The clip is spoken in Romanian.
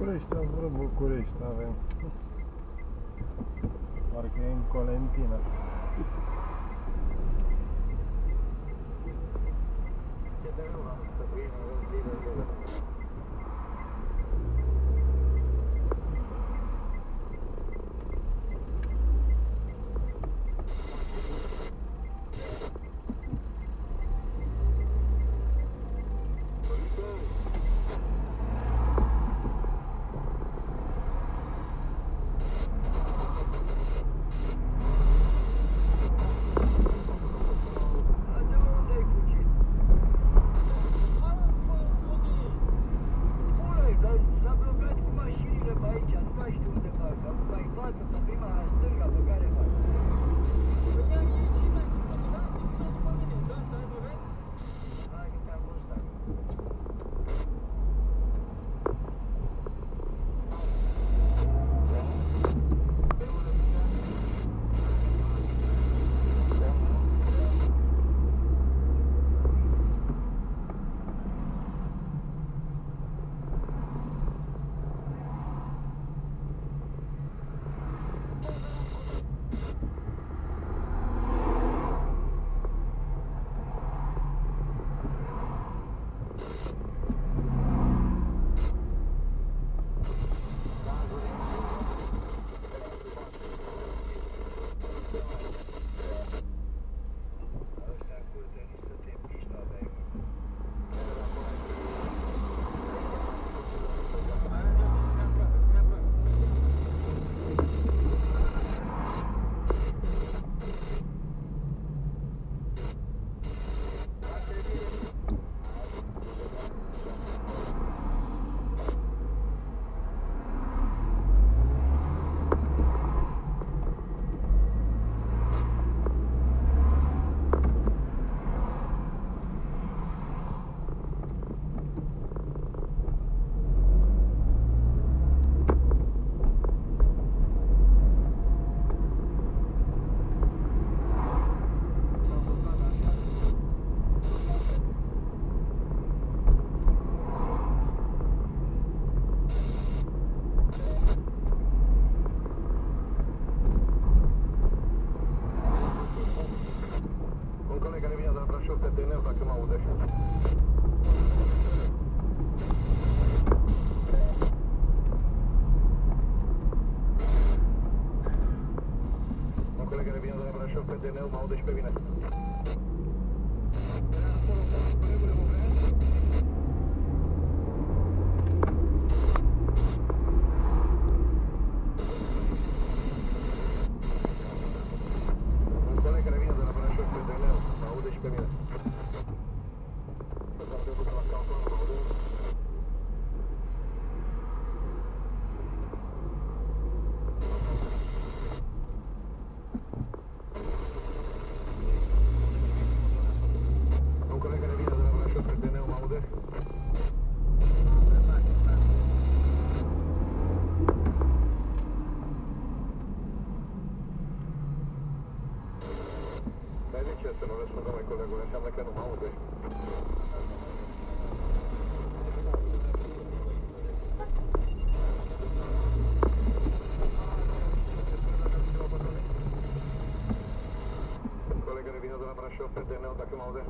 București, ați vrut București, avem. Parcă e în Colentina. すいません。PDN-ul mă sofrer de mal ao despegnar. Dar de ce să nu răspundă mai colegul? Înseamnă că nu mă aude. Un coleg care vine de la Brașov PDN-ul dacă mă aude.